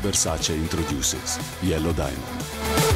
Versace introduces Yellow Diamond.